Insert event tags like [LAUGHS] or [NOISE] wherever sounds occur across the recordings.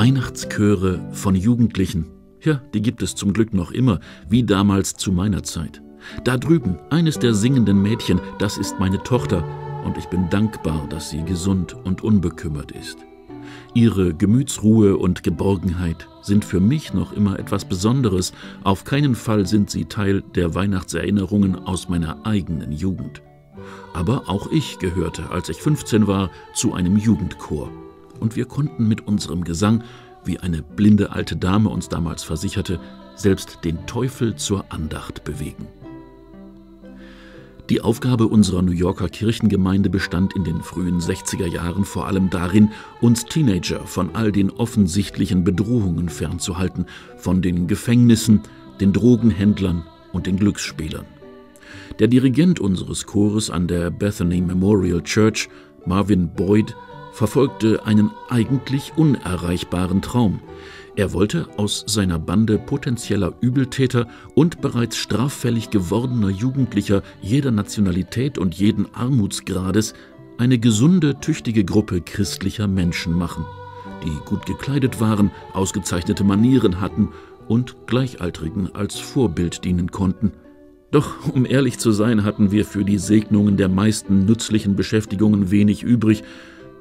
Weihnachtschöre von Jugendlichen. Ja, die gibt es zum Glück noch immer, wie damals zu meiner Zeit. Da drüben, eines der singenden Mädchen, das ist meine Tochter, und ich bin dankbar, dass sie gesund und unbekümmert ist. Ihre Gemütsruhe und Geborgenheit sind für mich noch immer etwas Besonderes. Auf keinen Fall sind sie Teil der Weihnachtserinnerungen aus meiner eigenen Jugend. Aber auch ich gehörte, als ich 15 war, zu einem Jugendchor. Und wir konnten mit unserem Gesang, wie eine blinde alte Dame uns damals versicherte, selbst den Teufel zur Andacht bewegen. Die Aufgabe unserer New Yorker Kirchengemeinde bestand in den frühen 60er Jahren vor allem darin, uns Teenager von all den offensichtlichen Bedrohungen fernzuhalten, von den Gefängnissen, den Drogenhändlern und den Glücksspielern. Der Dirigent unseres Chores an der Bethany Memorial Church, Marvin Boyd, verfolgte einen eigentlich unerreichbaren Traum. Er wollte aus seiner Bande potenzieller Übeltäter und bereits straffällig gewordener Jugendlicher jeder Nationalität und jeden Armutsgrades eine gesunde, tüchtige Gruppe christlicher Menschen machen, die gut gekleidet waren, ausgezeichnete Manieren hatten und Gleichaltrigen als Vorbild dienen konnten. Doch um ehrlich zu sein, hatten wir für die Segnungen der meisten nützlichen Beschäftigungen wenig übrig,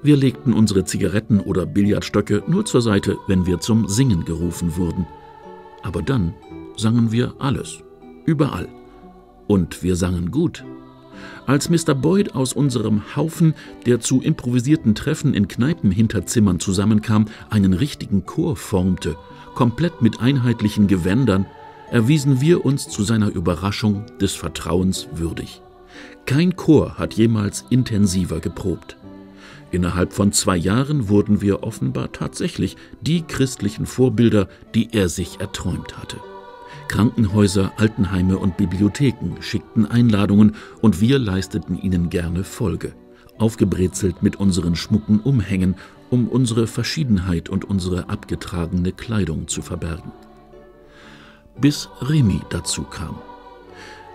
wir legten unsere Zigaretten oder Billardstöcke nur zur Seite, wenn wir zum Singen gerufen wurden. Aber dann sangen wir alles, überall. Und wir sangen gut. Als Mr. Boyd aus unserem Haufen, der zu improvisierten Treffen in Kneipenhinterzimmern zusammenkam, einen richtigen Chor formte, komplett mit einheitlichen Gewändern, erwiesen wir uns zu seiner Überraschung des Vertrauens würdig. Kein Chor hat jemals intensiver geprobt. Innerhalb von zwei Jahren wurden wir offenbar tatsächlich die christlichen Vorbilder, die er sich erträumt hatte. Krankenhäuser, Altenheime und Bibliotheken schickten Einladungen und wir leisteten ihnen gerne Folge, aufgebrezelt mit unseren schmucken Umhängen, um unsere Verschiedenheit und unsere abgetragene Kleidung zu verbergen. Bis Remy dazu kam.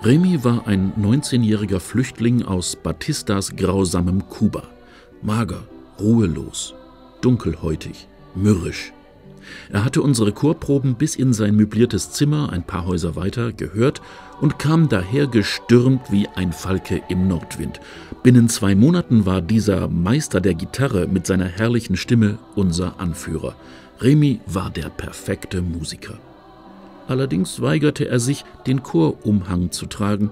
Remy war ein 19-jähriger Flüchtling aus Batistas grausamem Kuba mager, ruhelos, dunkelhäutig, mürrisch. Er hatte unsere Chorproben bis in sein möbliertes Zimmer ein paar Häuser weiter gehört und kam daher gestürmt wie ein Falke im Nordwind. Binnen zwei Monaten war dieser Meister der Gitarre mit seiner herrlichen Stimme unser Anführer. Remy war der perfekte Musiker. Allerdings weigerte er sich, den Chorumhang zu tragen.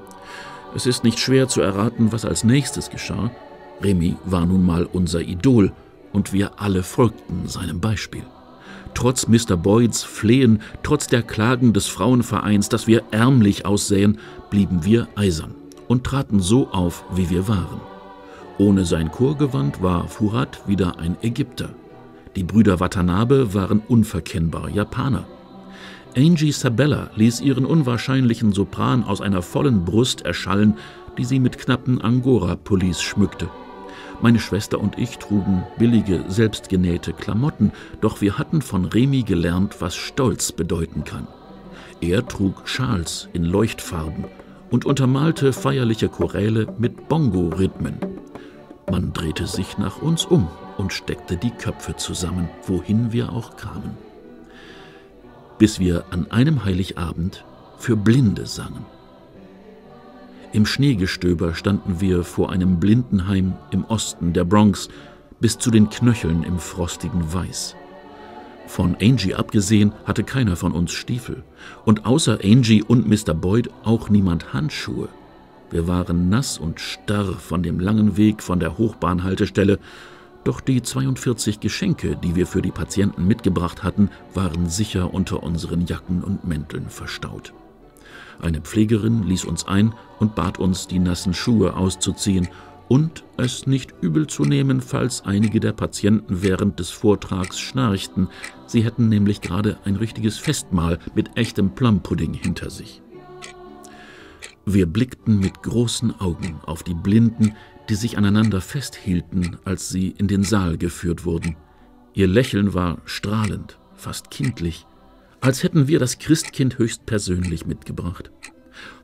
Es ist nicht schwer zu erraten, was als nächstes geschah. Remy war nun mal unser Idol und wir alle folgten seinem Beispiel. Trotz Mr. Boyds Flehen, trotz der Klagen des Frauenvereins, dass wir ärmlich aussähen, blieben wir eisern und traten so auf, wie wir waren. Ohne sein Chorgewand war Furat wieder ein Ägypter. Die Brüder Watanabe waren unverkennbar Japaner. Angie Sabella ließ ihren unwahrscheinlichen Sopran aus einer vollen Brust erschallen, die sie mit knappen Angora-Pullis schmückte. Meine Schwester und ich trugen billige, selbstgenähte Klamotten, doch wir hatten von Remy gelernt, was Stolz bedeuten kann. Er trug Schals in Leuchtfarben und untermalte feierliche Choräle mit Bongo-Rhythmen. Man drehte sich nach uns um und steckte die Köpfe zusammen, wohin wir auch kamen. Bis wir an einem Heiligabend für Blinde sangen. Im Schneegestöber standen wir vor einem Blindenheim im Osten der Bronx, bis zu den Knöcheln im frostigen Weiß. Von Angie abgesehen hatte keiner von uns Stiefel und außer Angie und Mr. Boyd auch niemand Handschuhe. Wir waren nass und starr von dem langen Weg von der Hochbahnhaltestelle, doch die 42 Geschenke, die wir für die Patienten mitgebracht hatten, waren sicher unter unseren Jacken und Mänteln verstaut. Eine Pflegerin ließ uns ein und bat uns, die nassen Schuhe auszuziehen und es nicht übel zu nehmen, falls einige der Patienten während des Vortrags schnarchten. Sie hätten nämlich gerade ein richtiges Festmahl mit echtem Plumpudding hinter sich. Wir blickten mit großen Augen auf die Blinden, die sich aneinander festhielten, als sie in den Saal geführt wurden. Ihr Lächeln war strahlend, fast kindlich als hätten wir das Christkind höchstpersönlich mitgebracht.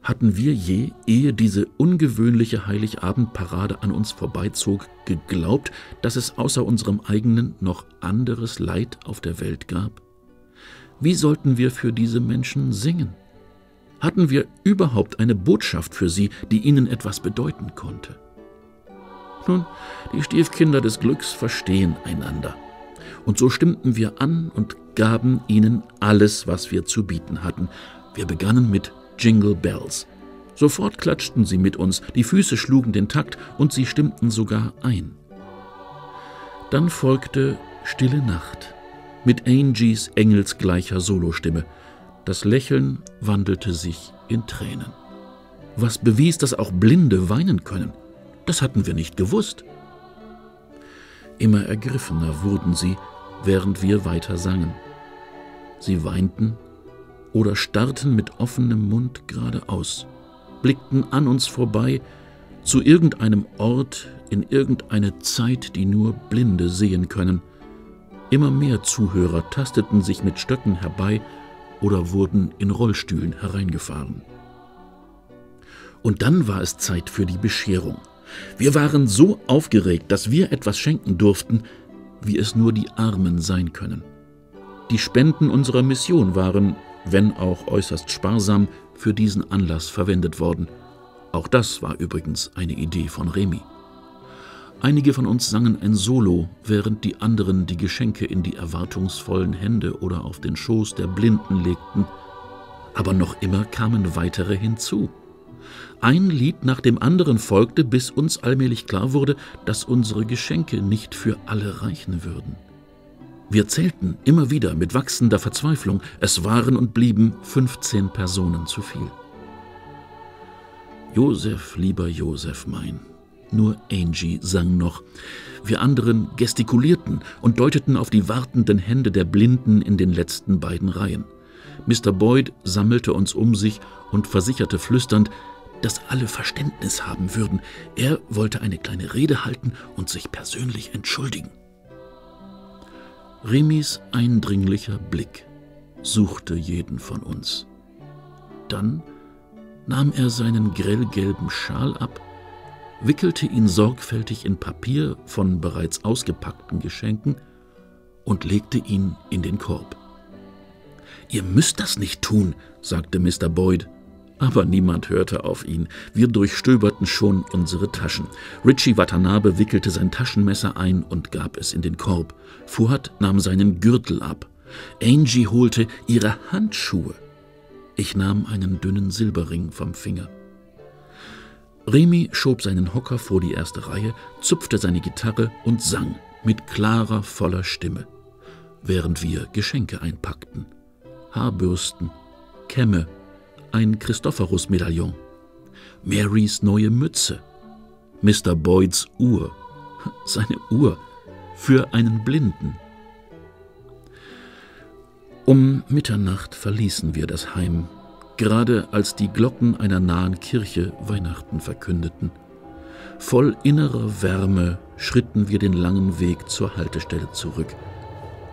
Hatten wir je, ehe diese ungewöhnliche Heiligabendparade an uns vorbeizog, geglaubt, dass es außer unserem eigenen noch anderes Leid auf der Welt gab? Wie sollten wir für diese Menschen singen? Hatten wir überhaupt eine Botschaft für sie, die ihnen etwas bedeuten konnte? Nun, die Stiefkinder des Glücks verstehen einander. Und so stimmten wir an und gaben ihnen alles, was wir zu bieten hatten. Wir begannen mit Jingle Bells. Sofort klatschten sie mit uns, die Füße schlugen den Takt und sie stimmten sogar ein. Dann folgte Stille Nacht mit Angies engelsgleicher Solostimme. Das Lächeln wandelte sich in Tränen. Was bewies, dass auch Blinde weinen können? Das hatten wir nicht gewusst. Immer ergriffener wurden sie, während wir weiter sangen. Sie weinten oder starrten mit offenem Mund geradeaus, blickten an uns vorbei zu irgendeinem Ort in irgendeine Zeit, die nur Blinde sehen können. Immer mehr Zuhörer tasteten sich mit Stöcken herbei oder wurden in Rollstühlen hereingefahren. Und dann war es Zeit für die Bescherung. Wir waren so aufgeregt, dass wir etwas schenken durften, wie es nur die Armen sein können. Die Spenden unserer Mission waren, wenn auch äußerst sparsam, für diesen Anlass verwendet worden. Auch das war übrigens eine Idee von Remy. Einige von uns sangen ein Solo, während die anderen die Geschenke in die erwartungsvollen Hände oder auf den Schoß der Blinden legten. Aber noch immer kamen weitere hinzu. Ein Lied nach dem anderen folgte, bis uns allmählich klar wurde, dass unsere Geschenke nicht für alle reichen würden. Wir zählten immer wieder mit wachsender Verzweiflung, es waren und blieben 15 Personen zu viel. Josef, lieber Josef mein, nur Angie sang noch. Wir anderen gestikulierten und deuteten auf die wartenden Hände der Blinden in den letzten beiden Reihen. Mr. Boyd sammelte uns um sich und versicherte flüsternd, dass alle Verständnis haben würden. Er wollte eine kleine Rede halten und sich persönlich entschuldigen. Remis eindringlicher Blick suchte jeden von uns. Dann nahm er seinen grellgelben Schal ab, wickelte ihn sorgfältig in Papier von bereits ausgepackten Geschenken und legte ihn in den Korb. Ihr müsst das nicht tun, sagte Mr. Boyd aber niemand hörte auf ihn. Wir durchstöberten schon unsere Taschen. Richie Watanabe wickelte sein Taschenmesser ein und gab es in den Korb. Fuad nahm seinen Gürtel ab. Angie holte ihre Handschuhe. Ich nahm einen dünnen Silberring vom Finger. Remy schob seinen Hocker vor die erste Reihe, zupfte seine Gitarre und sang mit klarer, voller Stimme, während wir Geschenke einpackten. Haarbürsten, Kämme, ein Christophorus-Medaillon, Marys neue Mütze, Mr. Boyds Uhr, [LAUGHS] seine Uhr für einen Blinden. Um Mitternacht verließen wir das Heim, gerade als die Glocken einer nahen Kirche Weihnachten verkündeten. Voll innerer Wärme schritten wir den langen Weg zur Haltestelle zurück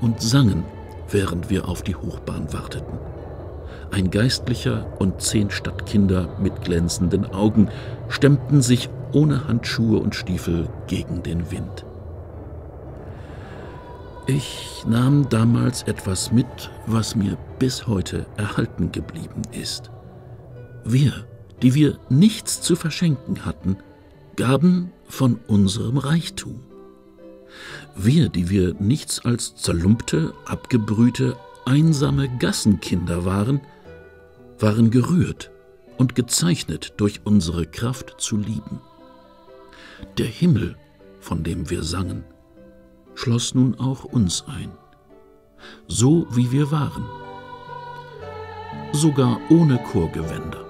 und sangen, während wir auf die Hochbahn warteten. Ein Geistlicher und zehn Stadtkinder mit glänzenden Augen stemmten sich ohne Handschuhe und Stiefel gegen den Wind. Ich nahm damals etwas mit, was mir bis heute erhalten geblieben ist. Wir, die wir nichts zu verschenken hatten, gaben von unserem Reichtum. Wir, die wir nichts als zerlumpte, abgebrühte, einsame Gassenkinder waren, waren gerührt und gezeichnet durch unsere Kraft zu lieben. Der Himmel, von dem wir sangen, schloss nun auch uns ein, so wie wir waren, sogar ohne Chorgewänder.